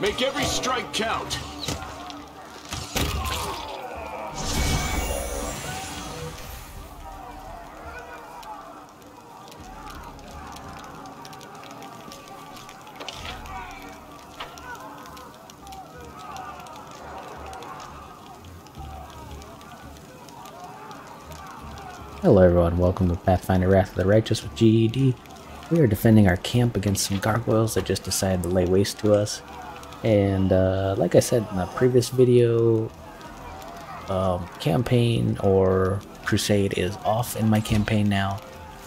Make every strike count. Hello everyone, welcome to Pathfinder Wrath of the Righteous with GED. We are defending our camp against some gargoyles that just decided to lay waste to us. And uh, like I said in the previous video, um, campaign or crusade is off in my campaign now.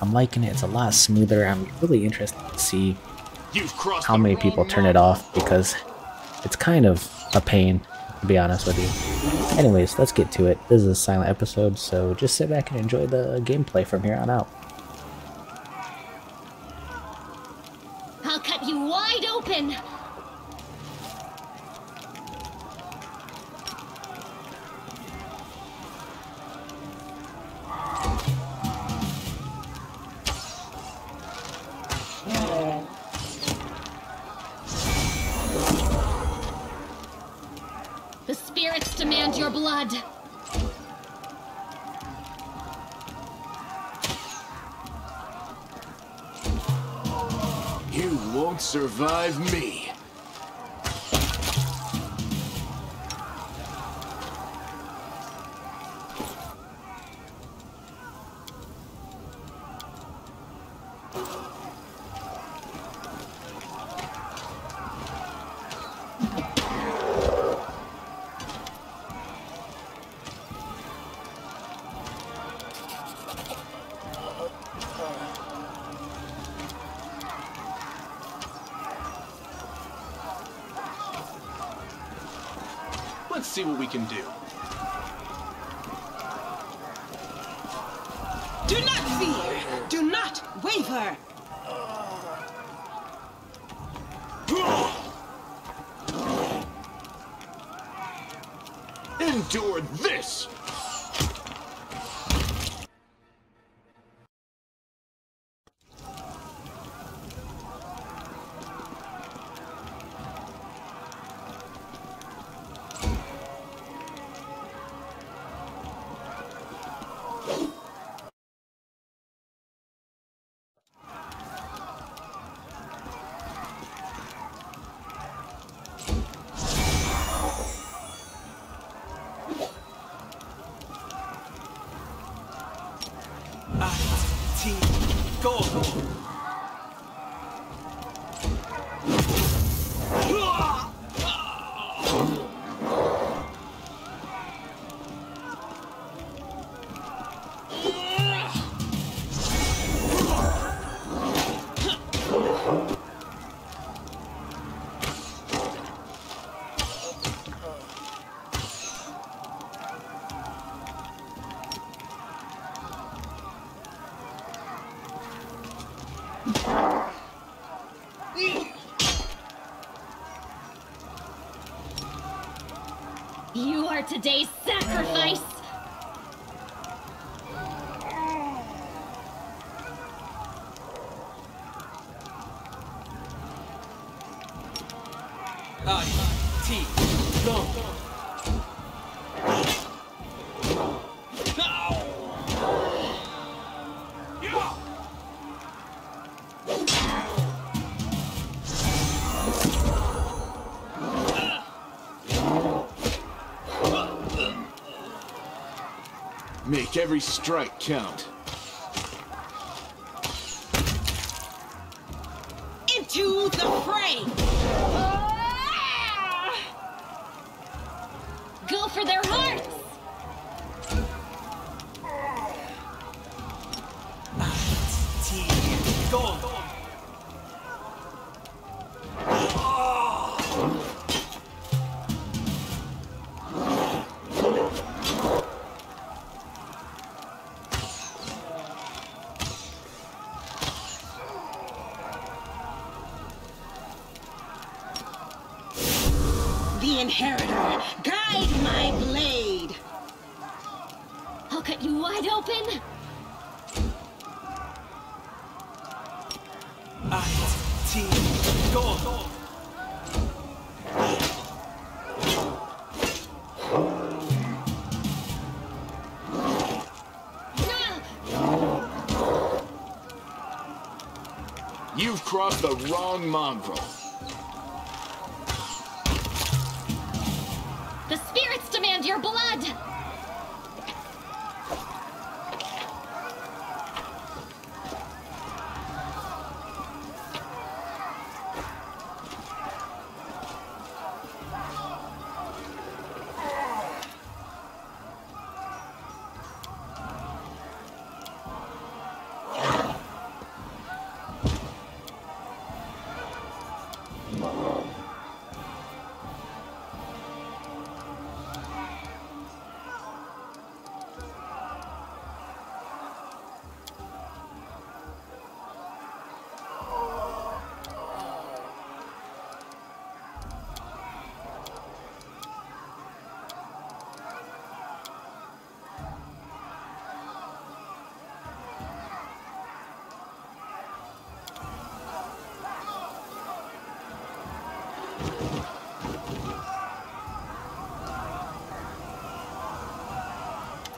I'm liking it, it's a lot smoother. I'm really interested to see how many people turn it off because it's kind of a pain, to be honest with you. Anyways, let's get to it. This is a silent episode, so just sit back and enjoy the gameplay from here on out. Won't survive me. You every strike count. inheritor, guide my blade! I'll cut you wide open! Eyes, team, go! go. You've crossed the wrong mongrel.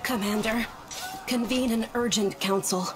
Commander, convene an urgent council.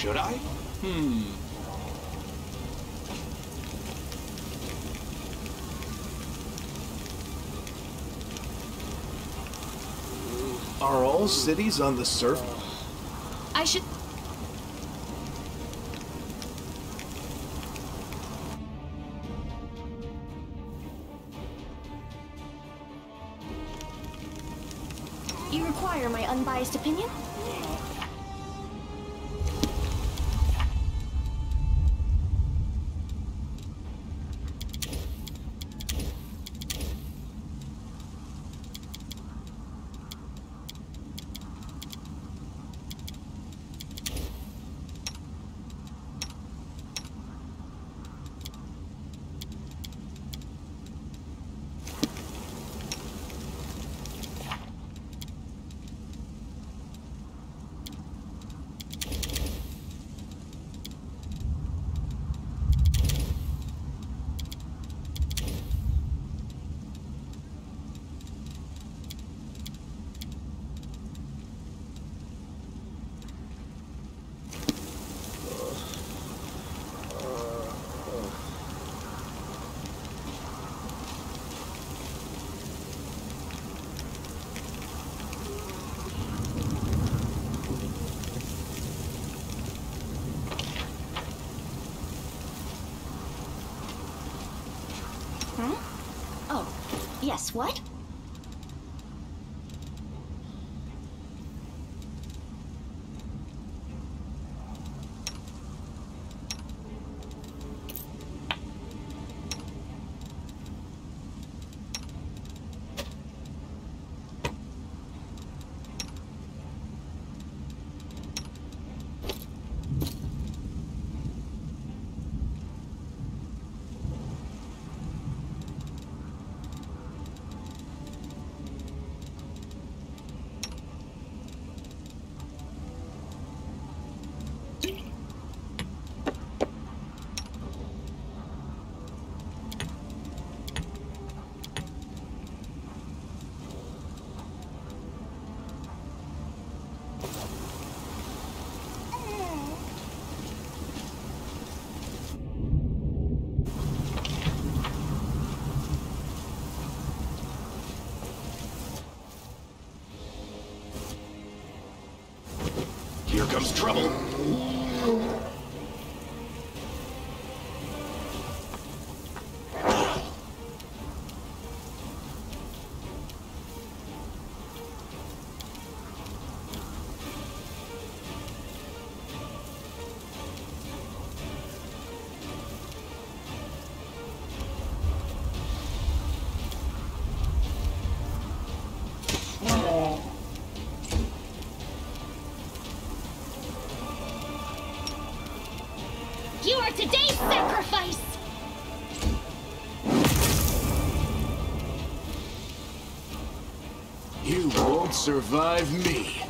Should I? Hmm. Are all cities on the surf? I should. You require my unbiased opinion? Oh, yes, what? Here comes trouble. You won't survive me.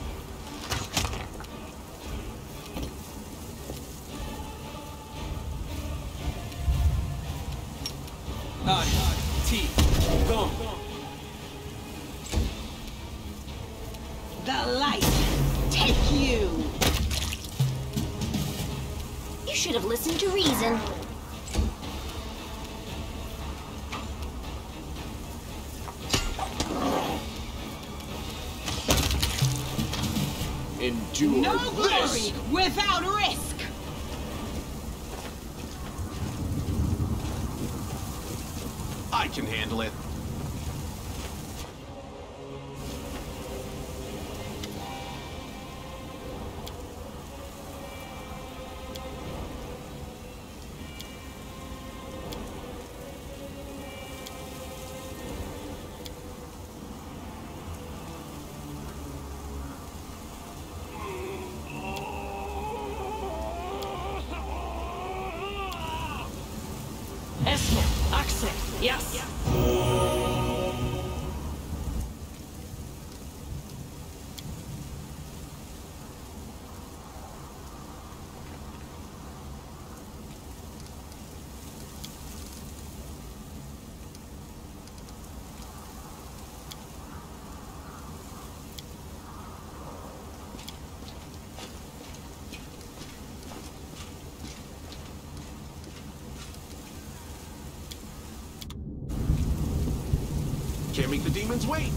Can't make the demons wait.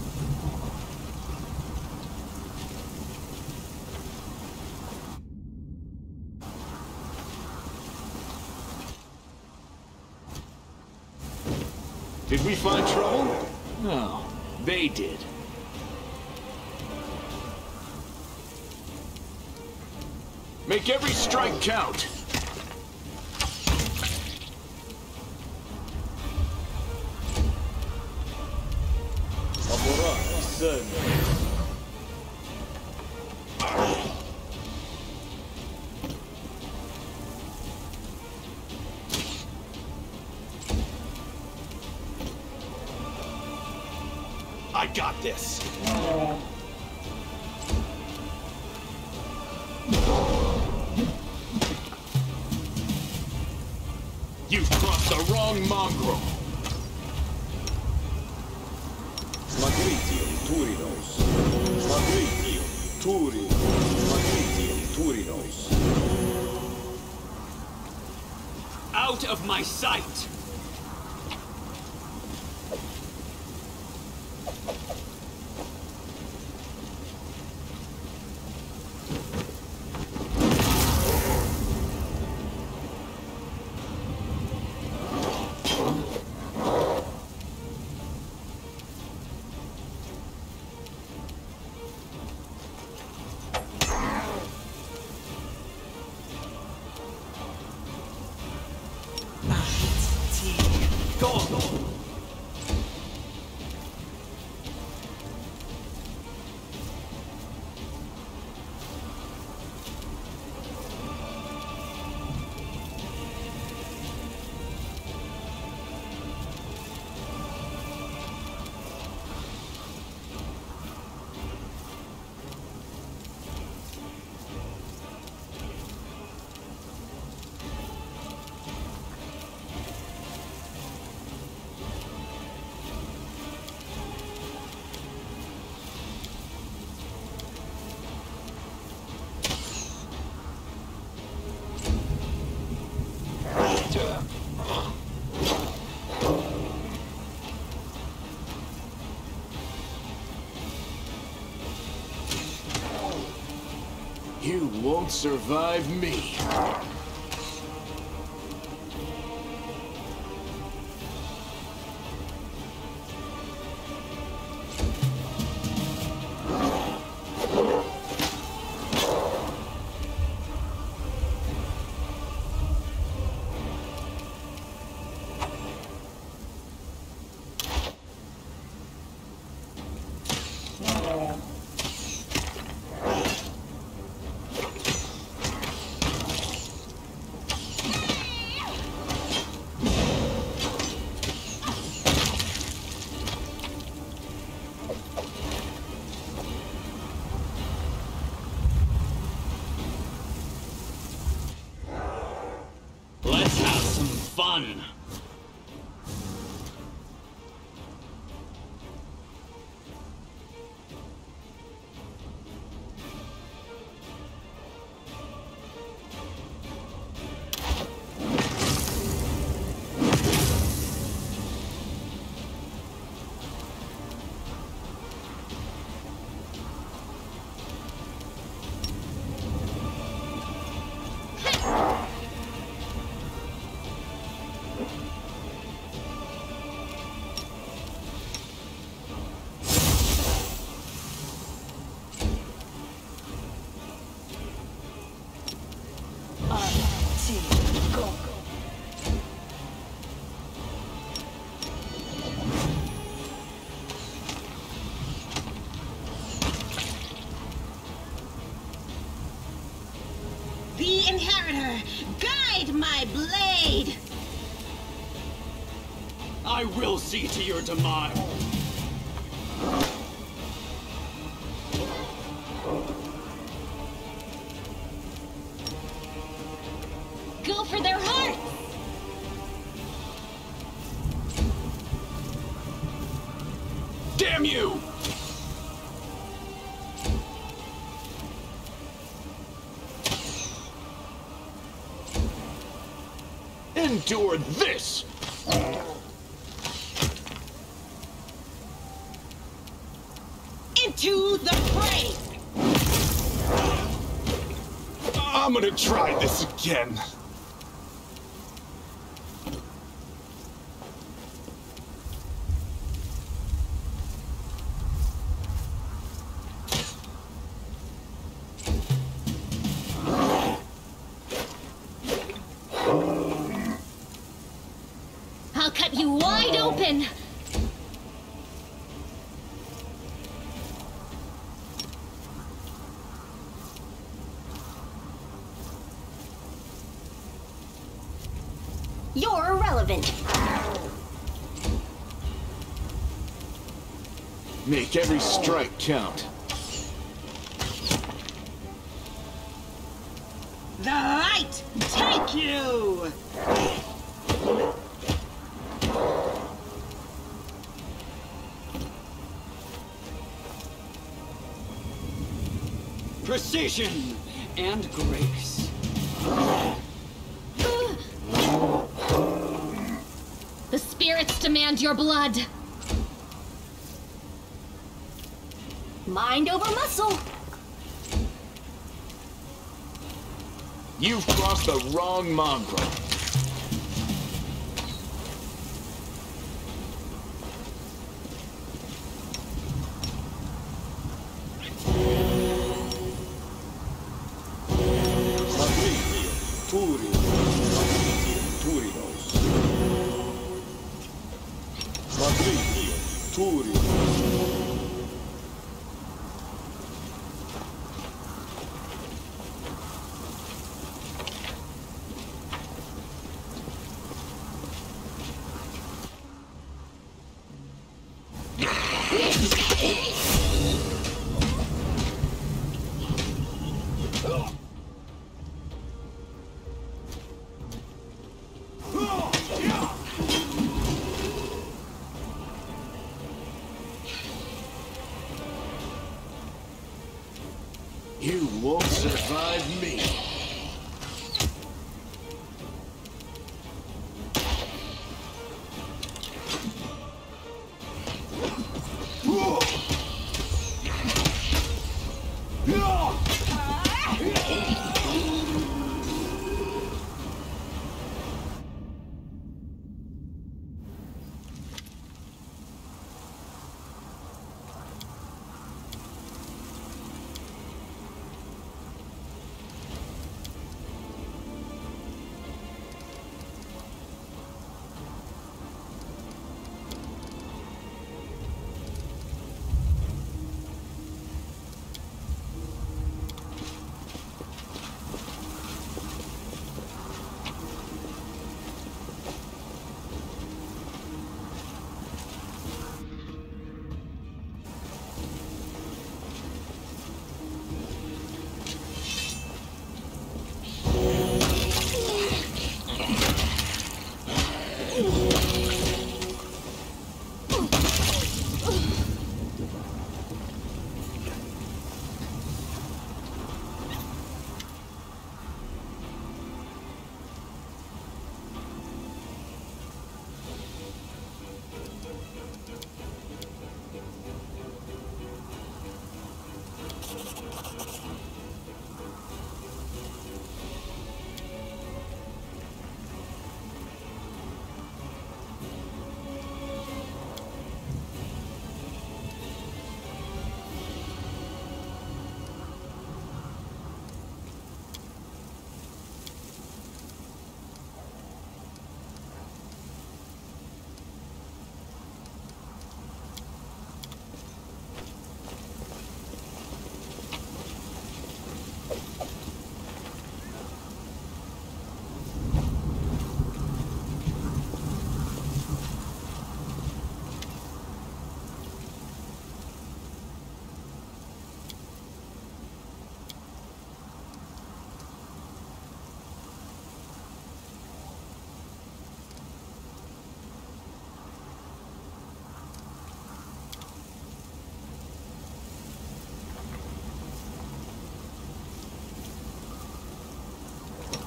Did we find trouble? No, they did. Make every strike count. Won't survive me. My blade! I will see to your demise! endure this! Into the fray! I'm gonna try this again. Every strike count. The light take you! Precision and grace. The spirits demand your blood. Mind over muscle. You've crossed the wrong mongrel. Won't me.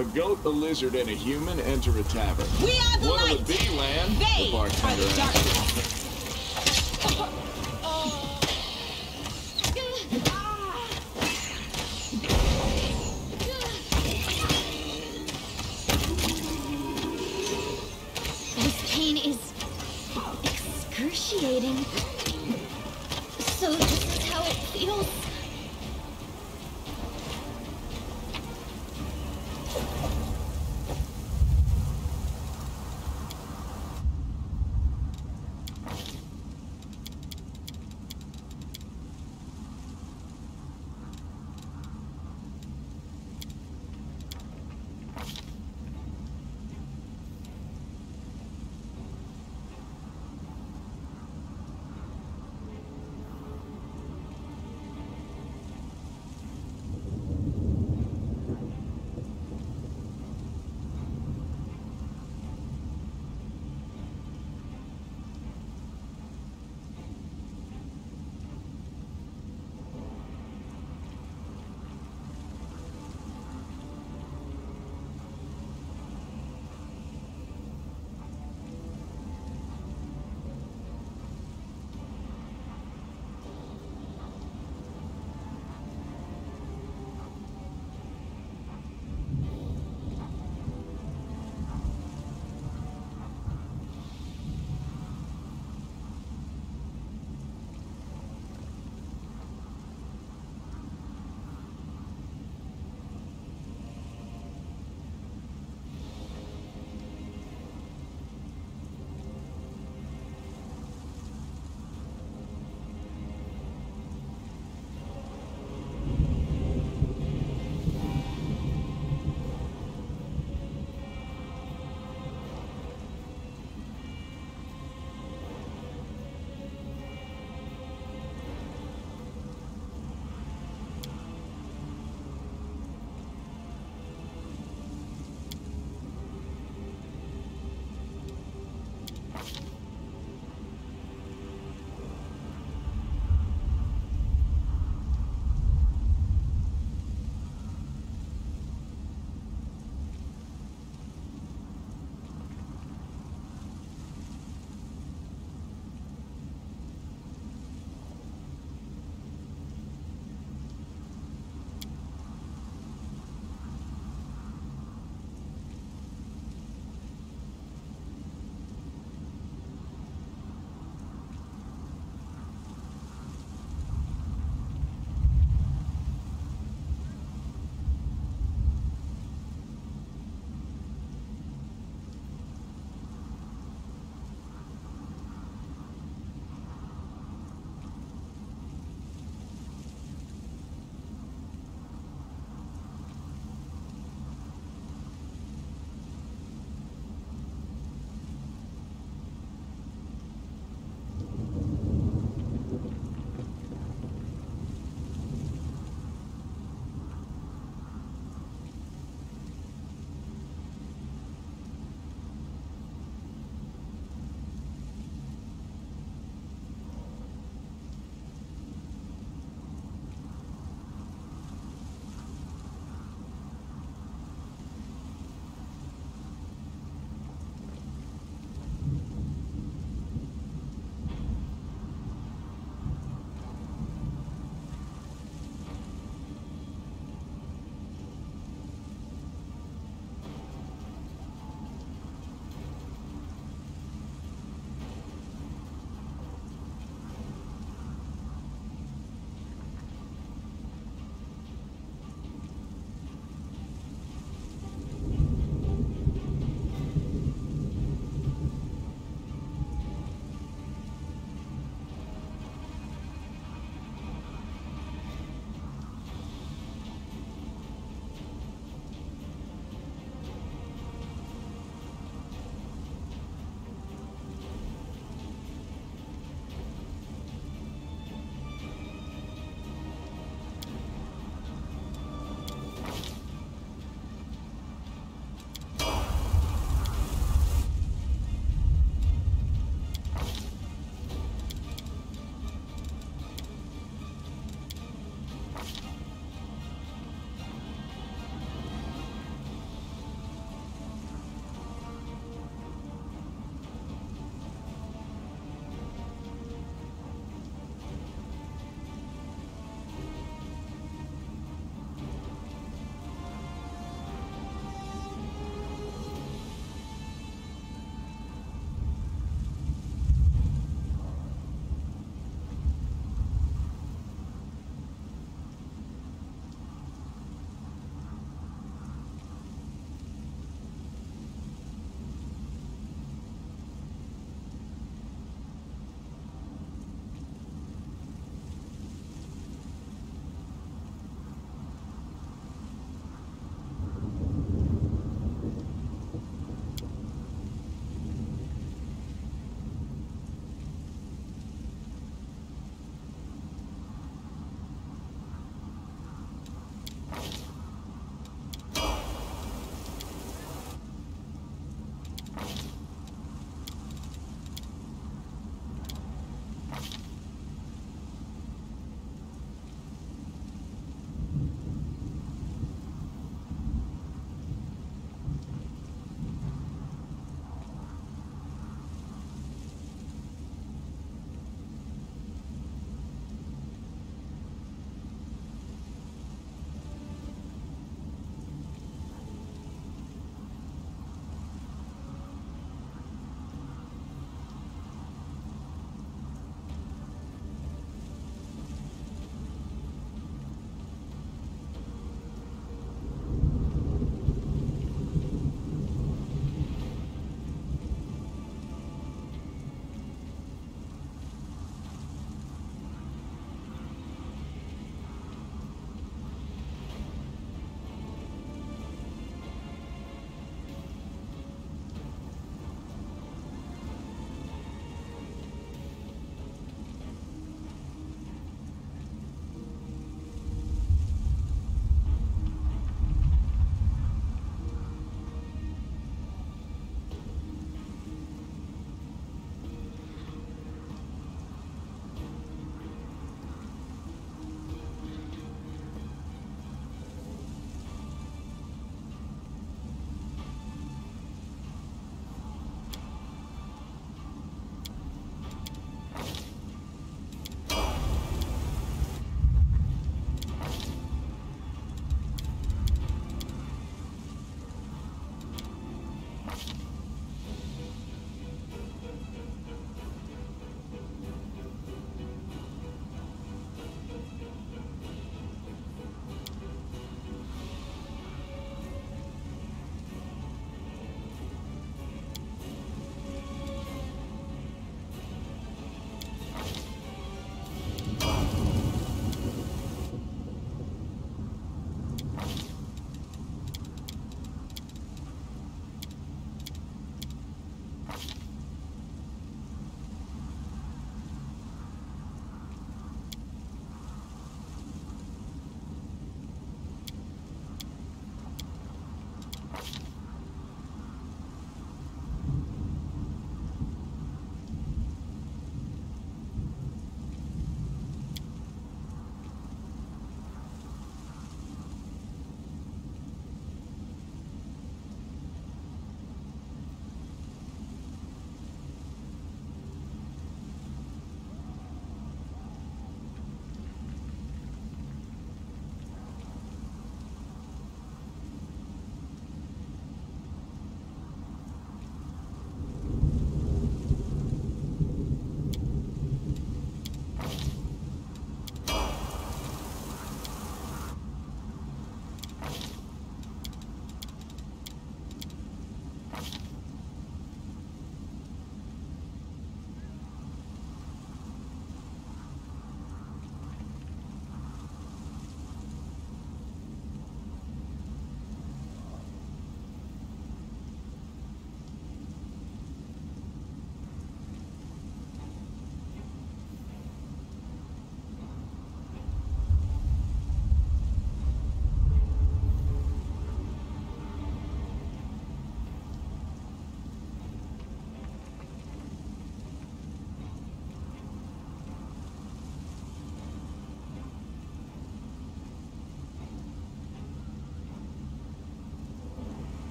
A goat, a lizard, and a human enter a tavern. We are the What'll light! it be, Lann? They the are bartender the darkness!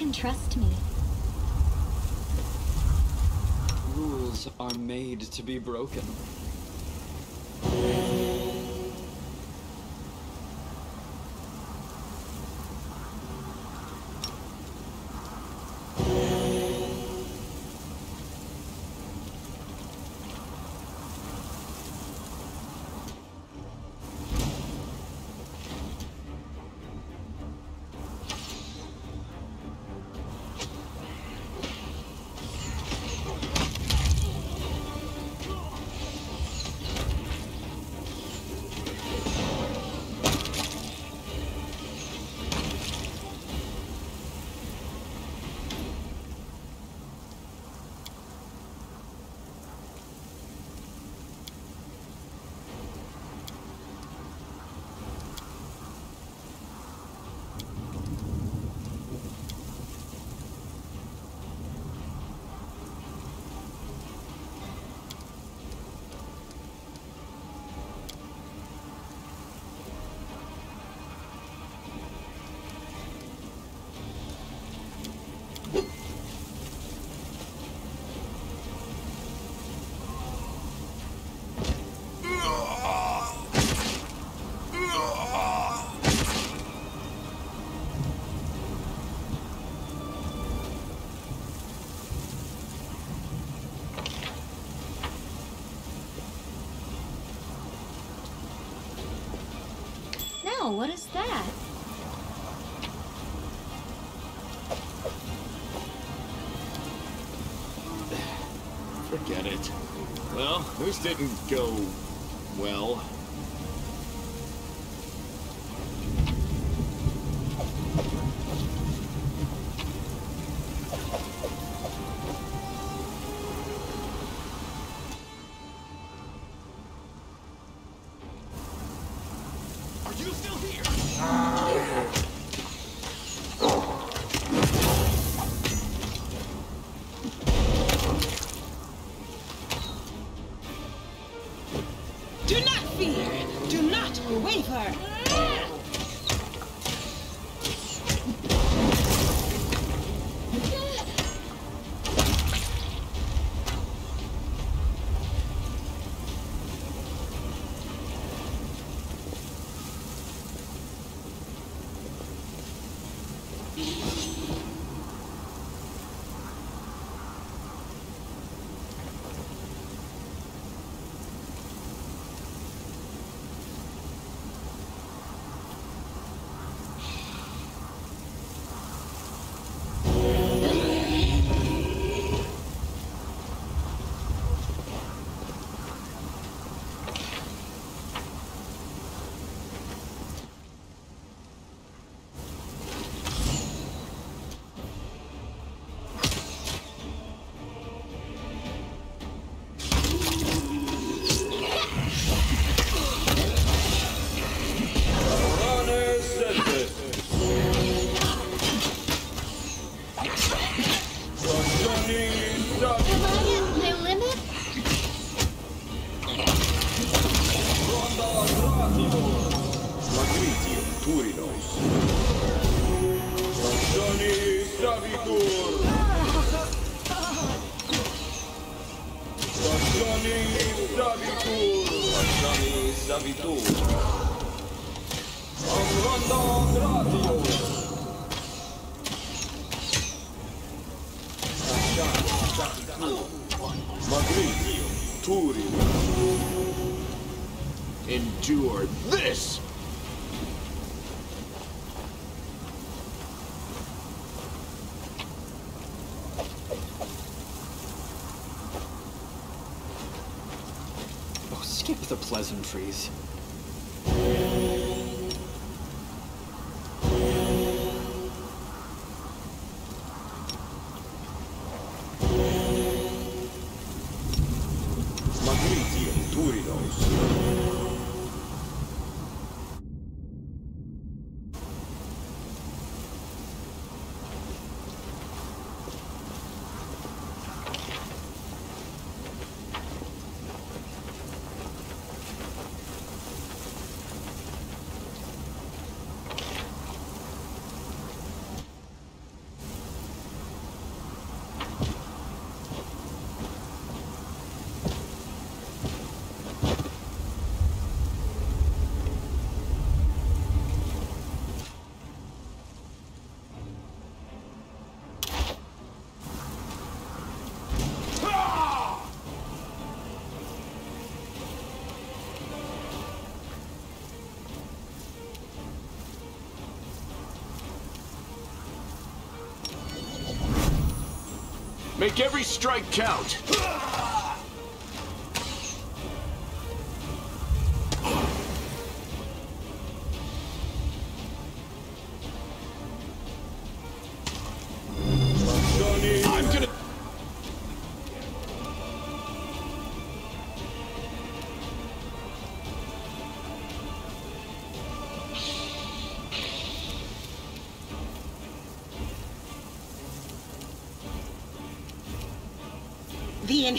can trust me. Rules are made to be broken. This didn't go well. endure this! Oh, skip the pleasantries. Make every strike count.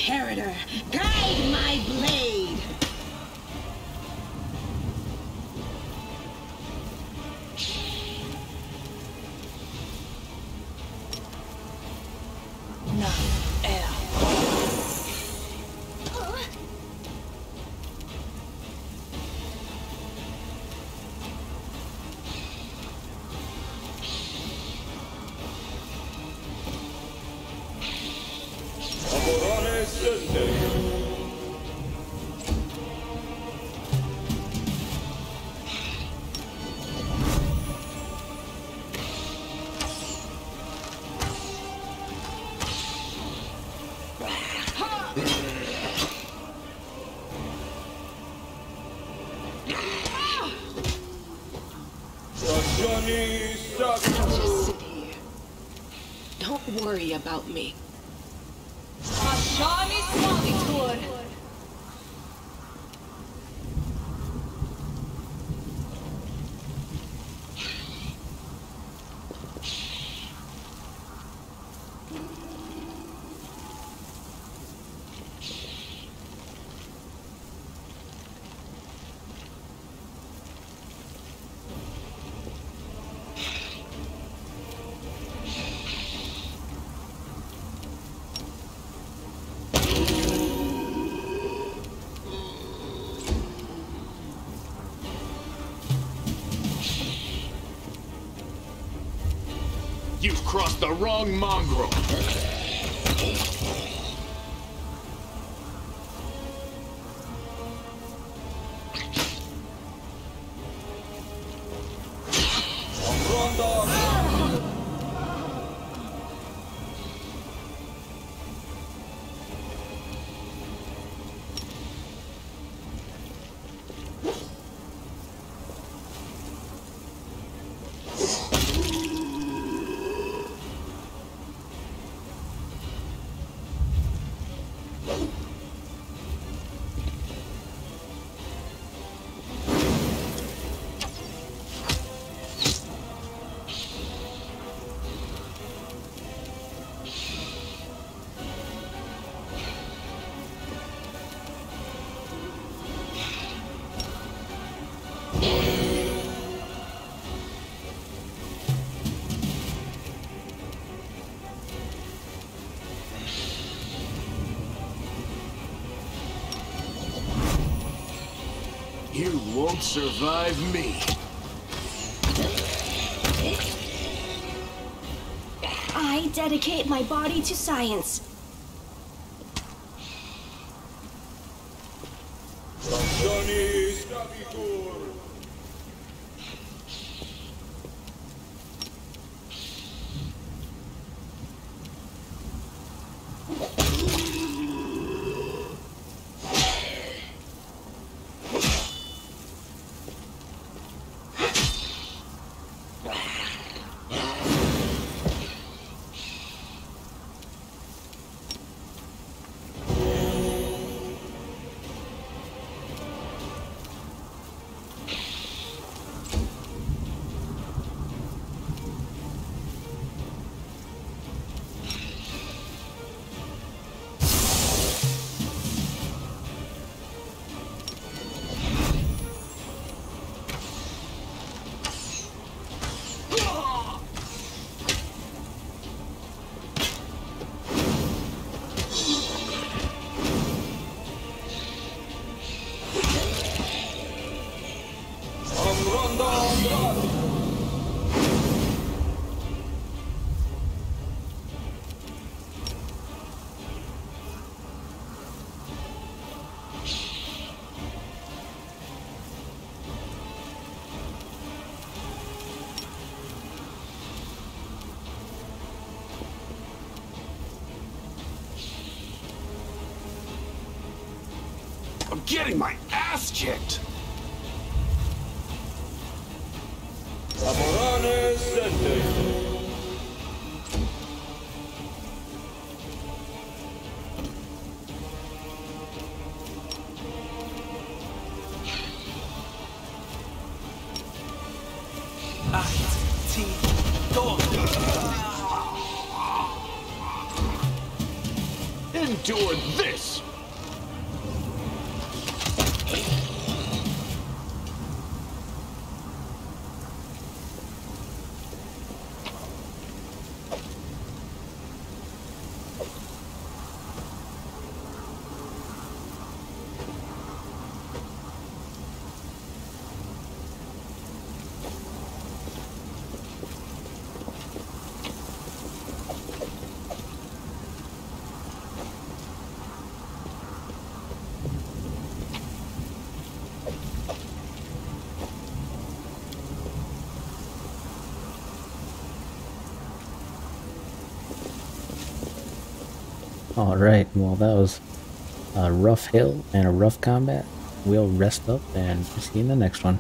Inheritor, guide my about me. The wrong mongrel. Won't survive me. I dedicate my body to science. Johnny. Getting my ass kicked. Alright, well that was a rough hill and a rough combat. We'll rest up and see you in the next one.